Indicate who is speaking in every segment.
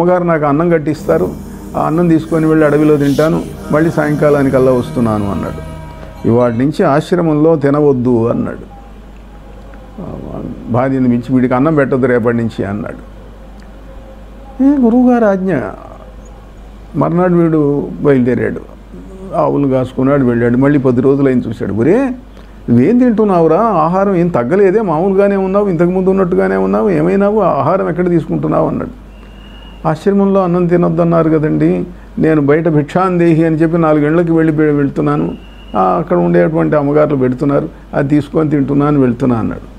Speaker 1: అమ్మగారు నాకు అన్నం కట్టిస్తారు. ఆ అన్నం తీసుకొని వెళ్ళి అడవిలో తింటాను. మళ్ళీ సాయంకాలానికల్లా వస్తున్నాను అన్నాడు. ఇవాటి నుంచి ఆశ్రమంలో తినవద్దు అన్నాడు. బాధ్యత మించి వీడికి అన్నం పెట్టద్దు రేపటి నుంచి అన్నాడు. ఏ గురువుగారు ఆజ్ఞ. మర్నాడు వీడు బయలుదేరాడు. ఆవులు కాసుకున్నాడు వెళ్ళాడు. మళ్ళీ పది రోజులు అయిన చూశాడు. గురే నువ్వేం తింటున్నావురా? ఆహారం ఏం తగ్గలేదే. మామూలుగానే ఉన్నావు. ఇంతకుముందు ఉన్నట్టుగానే ఉన్నావు. ఏమైనావు? ఆహారం ఎక్కడ తీసుకుంటున్నావు? అన్నాడు. ఆశ్రమంలో అన్నం తినొద్దన్నారు కదండి. నేను బయట భిక్షాందేహి అని చెప్పి నాలుగేళ్ళకి వెళ్ళి వెళ్తున్నాను. అక్కడ ఉండేటువంటి అమ్మగారులు పెడుతున్నారు. అది తీసుకొని తింటున్నాను వెళ్తున్నా అన్నాడు.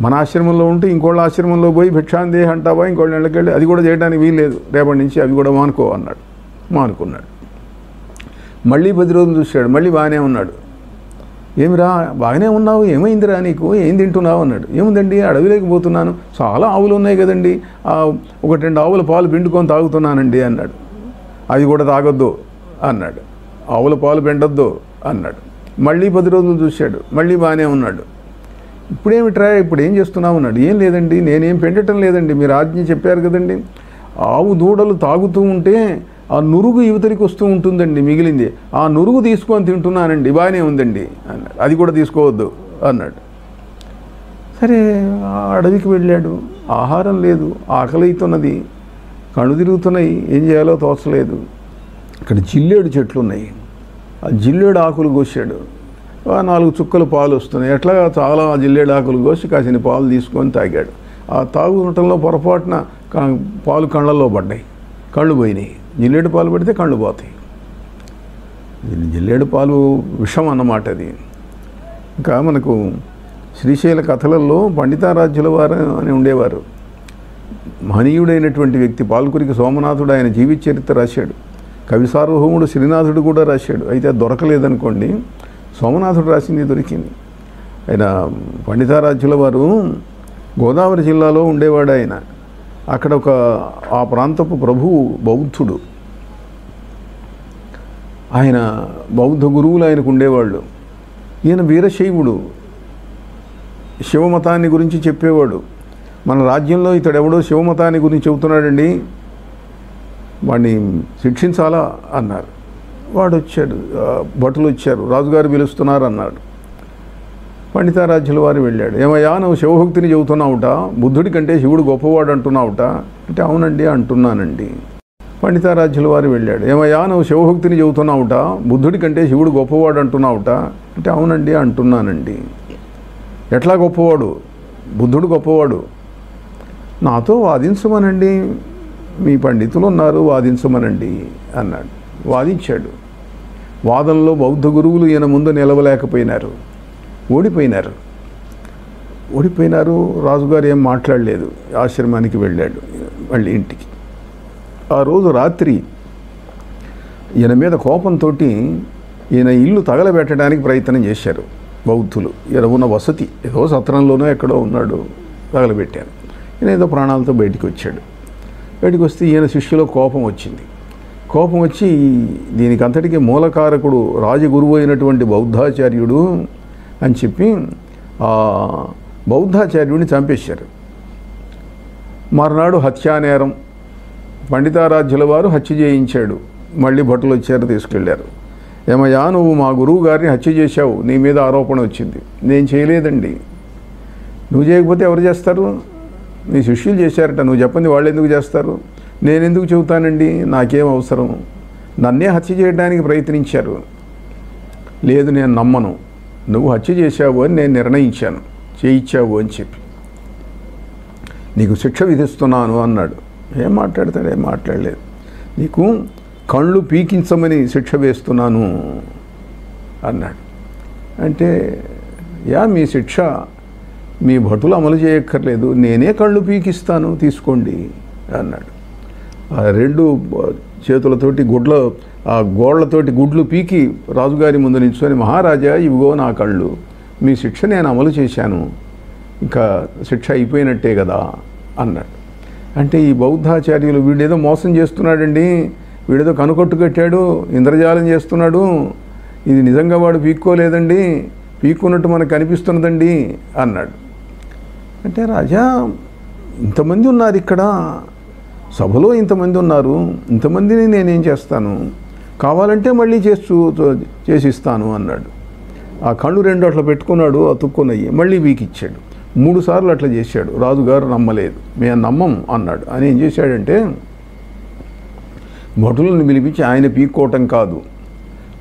Speaker 1: మన ఆశ్రమంలో ఉంటే ఇంకోళ్ళ ఆశ్రమంలో పోయి భిక్షాందేహి అంటావా? ఇంకోళ్ళ ఇళ్ళకి వెళ్ళి అది కూడా చేయడానికి వీల్లేదు. రేపటి నుంచి అవి కూడా మానుకో అన్నాడు. మానుకున్నాడు. మళ్ళీ పది రోజులు చూశాడు. మళ్ళీ బాగానే ఉన్నాడు. ఏమిరా బాగానే ఉన్నావు ఏమైందిరా నీకు ఏం తింటున్నావు అన్నాడు. ఏముందండి అడవిలోకి పోతున్నాను. చాలా ఆవులు ఉన్నాయి కదండి. ఒకటి రెండు ఆవుల పాలు పిండుకొని తాగుతున్నానండి అన్నాడు. అది కూడా తాగొద్దు అన్నాడు. ఆవుల పాలు పిండొద్దు అన్నాడు. మళ్ళీ పది రోజులు చూశాడు. మళ్ళీ బాగానే ఉన్నాడు. ఇప్పుడేమిట్రా ఇప్పుడు ఏం చేస్తున్నావు అన్నాడు. ఏం లేదండి నేనేం పెండటం లేదండి. మీరు ఆజ్ఞ చెప్పారు కదండి. ఆవు దూడలు తాగుతూ ఉంటే ఆ నురుగు యువతరికి వస్తూ ఉంటుందండి మిగిలింది. ఆ నురుగు తీసుకొని తింటున్నానండి బాగానే ఉందండి అన్నాడు. అది కూడా తీసుకోవద్దు అన్నాడు. సరే అడవికి వెళ్ళాడు. ఆహారం లేదు ఆకలి అవుతున్నది. కళ్ళు తిరుగుతున్నాయి ఏం చేయాలో తోచలేదు. ఇక్కడ జిల్లేడు చెట్లు ఉన్నాయి. ఆ జిల్లేడు ఆకులు కోసాడు నాలుగు చుక్కలు పాలు వస్తున్నాయి. ఎట్లా చాలా జిల్లేడు ఆకులు కోసి కాసిన పాలు తీసుకొని తాగాడు. ఆ తాగునటంలో పొరపాటున పాలు కళ్ళల్లో పడ్డాయి. కళ్ళు పోయినాయి. జిల్లేడు పాలు పడితే కళ్ళు పోతాయి. జిల్లేడు పాలు విషం అన్నమాట అది. ఇంకా మనకు శ్రీశైల కథలలో పండితారాజ్యుల వారు అని ఉండేవారు. మహనీయుడైనటువంటి వ్యక్తి పాల్కురికి సోమనాథుడు ఆయన జీవిత చరిత్ర రాశాడు. కవి సార్వభౌముడు శ్రీనాథుడు కూడా రాశాడు. అయితే అది దొరకలేదనుకోండి సోమనాథుడు రాసింది దొరికింది. ఆయన పండితారాజ్యుల వారు గోదావరి జిల్లాలో ఉండేవాడు ఆయన. అక్కడ ఒక ఆ ప్రాంతపు ప్రభువు బౌద్ధుడు. ఆయన బౌద్ధ గురువులు ఆయనకు ఉండేవాళ్ళు. ఈయన వీరశైవుడు. శివమతాన్ని గురించి చెప్పేవాడు. మన రాజ్యంలో ఇతడెవడో శివమతాన్ని గురించి చెబుతున్నాడండి. వాడిని శిక్షించాలా అన్నారు. వాడు వచ్చాడు భటులు వచ్చారు రాజుగారు పిలుస్తున్నారు అన్నాడు పండితారాజ్యుల వారు వెళ్ళాడు. ఏమయ్యా నువ్వు శివభక్తిని చెబుతున్నావుట? బుద్ధుడి కంటే శివుడు గొప్పవాడు అంటున్నావుట? అంటే అవునండి అంటున్నానండి. పండితారాధ్యుల వారు వెళ్ళాడు. ఏమయ్యా నువ్వు శివభక్తిని చెబుతున్నావుట బుద్ధుడి కంటే శివుడు గొప్పవాడు అంటున్నావుట? అంటే అవునండి అంటున్నానండి. ఎట్లా గొప్పవాడు? బుద్ధుడు గొప్పవాడు. నాతో వాదించమనండి. మీ పండితులు ఉన్నారు వాదించమనండి అన్నాడు. వాదించాడు. వాదనలో బౌద్ధ గురువులు ఈయన ముందు నిలవలేకపోయినారు. ఓడిపోయినారు. ఓడిపోయినారు రాజుగారు ఏం మాట్లాడలేదు. ఆశ్రమానికి వెళ్ళాడు మళ్ళీ ఇంటికి. ఆ రోజు రాత్రి ఈయన మీద కోపంతో ఈయన ఇల్లు తగలబెట్టడానికి ప్రయత్నం చేశారు బౌద్ధులు. ఈయన ఉన్న వసతి ఏదో సత్రంలోనో ఎక్కడో ఉన్నాడు తగలబెట్టాను ఈయన ఏదో ప్రాణాలతో బయటికి వచ్చాడు. బయటికి వస్తే ఈయన శిష్యులో కోపం వచ్చింది. కోపం వచ్చి దీనికి అంతటికీ మూలకారకుడు రాజగురువు అయినటువంటి బౌద్ధాచార్యుడు అని చెప్పి ఆ బౌద్ధాచార్యుడిని చంపేశారు. మర్నాడు హత్యానేరం పండితారాధ్యుల వారు హత్య చేయించాడు. మళ్ళీ భటులు వచ్చారు తీసుకెళ్ళారు. ఏమయ్యా నువ్వు మా గురువు గారిని హత్య చేశావు. నీ మీద ఆరోపణ వచ్చింది. నేను చేయలేదండి. నువ్వు చేయకపోతే ఎవరు చేస్తారు? నీ శిష్యులు చేశారట. నువ్వు చెప్పండి వాళ్ళు ఎందుకు చేస్తారు? నేను ఎందుకు చెబుతానండి? నాకేం అవసరం? నన్నే హత్య చేయడానికి ప్రయత్నించారు. లేదు నేను నమ్మను. నువ్వు హత్య చేశావు అని నేను నిర్ణయించాను. చేయించావు అని చెప్పి. నీకు శిక్ష విధిస్తున్నాను అన్నాడు. ఏం మాట్లాడతాడు? ఏం మాట్లాడలేదు. నీకు కళ్ళు పీకించమని శిక్ష వేస్తున్నాను అన్నాడు. అంటే యా మీ శిక్ష మీ భటులు అమలు చేయక్కర్లేదు. నేనే కళ్ళు పీకిస్తాను తీసుకోండి అన్నాడు. ఆ రెండు చేతులతోటి గుడ్ల ఆ గోళ్ళతోటి గుడ్లు పీకి రాజుగారి ముందు నిల్చుకొని మహారాజా ఇవిగో నా కళ్ళు. మీ శిక్ష నేను అమలు చేశాను. ఇంకా శిక్ష అయిపోయినట్టే కదా అన్నాడు. అంటే ఈ బౌద్ధాచార్యులు వీడేదో మోసం చేస్తున్నాడండి వీడేదో కనుకొట్టు కట్టాడు ఇంద్రజాలం చేస్తున్నాడు ఇది నిజంగా వాడు పీక్కోలేదండి పీక్కున్నట్టు మనకు కనిపిస్తున్నదండి అన్నాడు. అంటే రాజా ఇంతమంది ఉన్నారు ఇక్కడ సభలో ఇంతమంది ఉన్నారు ఇంతమందిని నేనేం చేస్తాను? కావాలంటే మళ్ళీ చేస్తూ చేసిస్తాను అన్నాడు. ఆ కళ్ళు రెండు అట్లా పెట్టుకున్నాడు అతుక్కున్నాయి మళ్ళీ వీకిచ్చాడు. మూడు సార్లు అట్లా చేశాడు. రాజుగారు నమ్మలేదు. మేము నమ్మం అన్నాడు. అని ఏం చేశాడంటే భటులను పిలిపించి ఆయన పీక్కోవటం కాదు.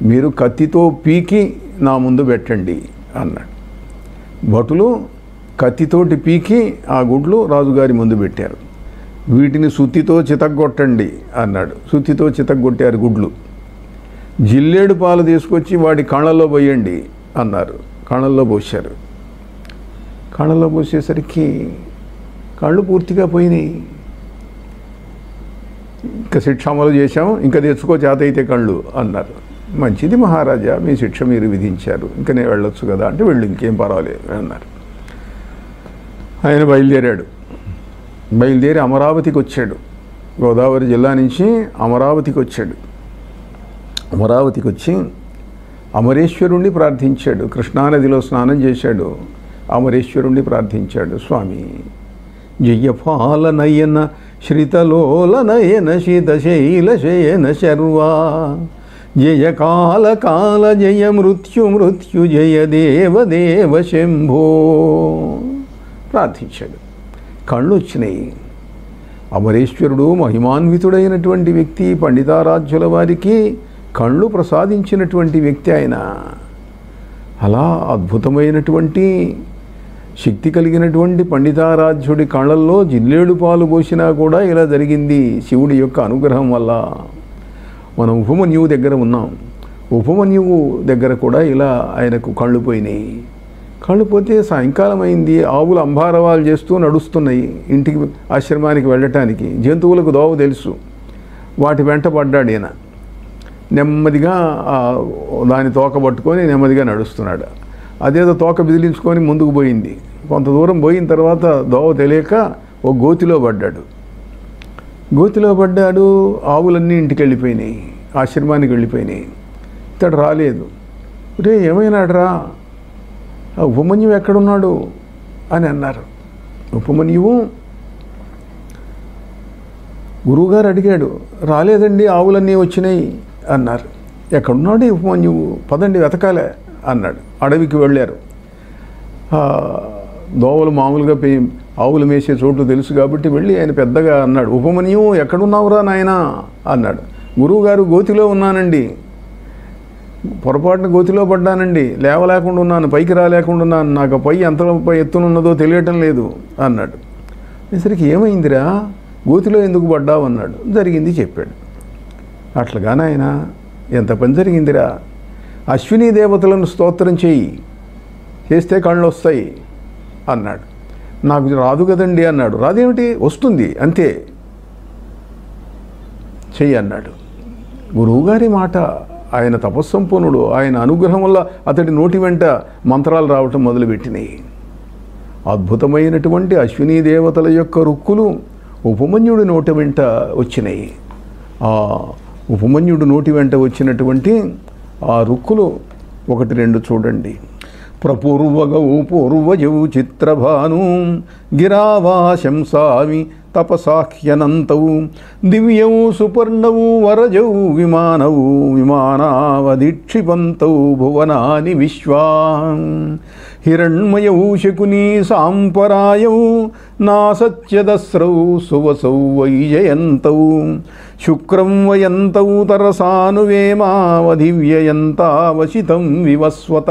Speaker 1: మీరు కత్తితో పీకి నా ముందు పెట్టండి అన్నాడు. భటులు కత్తితోటి పీకి ఆ గుడ్లు రాజుగారి ముందు పెట్టారు. వీటిని సుత్తితో చితగ్గొట్టండి అన్నాడు. సుత్తితో చితగ్గొట్టారు గుడ్లు. జిల్లేడు పాలు తీసుకొచ్చి వాడి కళ్ళల్లో పోయండి అన్నారు. కళ్ళల్లో పోశారు. కళ్ళలో పోసేసరికి కళ్ళు పూర్తిగా పోయినాయి. ఇంకా శిక్ష అమలు చేశాం ఇంకా తెచ్చుకో చేత అయితే కళ్ళు అన్నారు. మంచిది మహారాజా మీ శిక్ష మీరు విధించారు ఇంకా నేను వెళ్ళొచ్చు కదా అంటే వెళ్ళు ఇంకేం పర్వాలేదు అన్నారు. ఆయన బయలుదేరాడు. బయలుదేరి అమరావతికి వచ్చాడు. గోదావరి జిల్లా నుంచి అమరావతికి వచ్చాడు. అమరావతికి వచ్చి అమరేశ్వరుణ్ణి ప్రార్థించాడు కృష్ణానదిలో స్నానం చేశాడు. అమరేశ్వరుణ్ణి ప్రార్థించాడు స్వామి. జయపాల నయన శ్రితలోల నయన శీతశైల శయన శర్వా. జయ కాల కాల జయ మృత్యు మృత్యు జయ దేవ దేవ శంభో. ప్రార్థించాడు. కళ్ళు వచ్చినాయి అమరేశ్వరుడు మహిమాన్వితుడైనటువంటి వ్యక్తి పండితారాధ్యుల వారికి కళ్ళు ప్రసాదించినటువంటి వ్యక్తి ఆయన. అలా అద్భుతమైనటువంటి శక్తి కలిగినటువంటి పండితారాధ్యుడి కళ్ళల్లో జిల్లేడు పాలు పోసినా కూడా ఇలా జరిగింది శివుడి యొక్క అనుగ్రహం వల్ల. మనం ఉపమన్యువు దగ్గర ఉన్నాం. ఉపమన్యువు దగ్గర కూడా ఇలా ఆయనకు కళ్ళు పోయినాయి. కళ్ళు పోతే సాయంకాలం అయింది. ఆవులు అంబారవాలు చేస్తూ నడుస్తున్నాయి. ఇంటికి ఆశ్రమానికి వెళ్ళటానికి. జంతువులకు దోవ తెలుసు. వాటి వెంట పడ్డాడు ఈయన. నెమ్మదిగా దాని తోక పట్టుకొని నెమ్మదిగా నడుస్తున్నాడు. అదేదో తోక బిదిలించుకొని ముందుకు పోయింది. కొంత దూరం పోయిన తర్వాత దోవ తెలియక ఓ గోతిలో పడ్డాడు. గోతిలో పడ్డాడు ఆవులన్నీ ఇంటికి వెళ్ళిపోయినాయి ఆశ్రమానికి వెళ్ళిపోయినాయి. ఇతడు రాలేదు. రే ఏమైనాడురా? ఆ ఉపమన్యువు ఎక్కడున్నాడు? అని అన్నారు. ఉపమన్యువు? గురువుగారు అడిగాడు రాలేదండి ఆవులన్నీ వచ్చినాయి అన్నారు. ఎక్కడున్నాడు ఈ ఉపమన్యువు? పదండి వెతకాలే. అన్నాడు. అడవికి వెళ్ళారు. దోవలు మామూలుగా పే ఆవులు మేసే చోట్లు తెలుసు కాబట్టి వెళ్ళి ఆయన పెద్దగా అన్నాడు. ఉపమన్యువు ఎక్కడున్నావురా నాయనా? అన్నాడు. గురువుగారు గోతిలో ఉన్నానండి. పొరపాటున గోతిలో పడ్డానండి. లేవలేకుండా ఉన్నాను పైకి రాలేకుండా ఉన్నాను. నాకు పై ఎంత పై ఎత్తునున్నదో తెలియటం లేదు అన్నాడు. సరికి ఏమైందిరా? గోతిలో ఎందుకు పడ్డావు? అన్నాడు. జరిగింది చెప్పాడు. అట్లాగానాయన ఎంత పని జరిగిందిరా? అశ్విని దేవతలను స్తోత్రం చేయి చేస్తే కళ్ళు వస్తాయి అన్నాడు. నాకు రాదు కదండి అన్నాడు. రాదేమిటి? వస్తుంది అంతే. చెయ్యి అన్నాడు. గురువుగారి మాట ఆయన తపస్సంపన్నుడు ఆయన అనుగ్రహం వల్ల అతడి నోటి వెంట మంత్రాలు రావటం మొదలుపెట్టినాయి. అద్భుతమైనటువంటి అశ్వినీ దేవతల యొక్క రుక్కులు ఉపమన్యుడి నోటి వెంట వచ్చినాయి. ఆ ఉపమన్యుడు నోటి వెంట వచ్చినటువంటి ఆ రుక్కులు ఒకటి రెండు చూడండి. ప్రపూర్వగౌ పూర్వజౌ చిత్రభాను గిరావాశంసావి తపసాఖ్యనంతౌ దివ్యౌ సుపర్ణౌ వరజౌ విమానౌ విమానావధిక్షిపంతౌ భువనాని విశ్వా. హిరణ్మయౌ శకునీ సాంపరాయౌ నాసత్యదస్రౌ సువసౌ వైజయంతౌ శుక్రం వయంతౌ తరసానువేమావధివ్యయంతావశితం వివస్వత.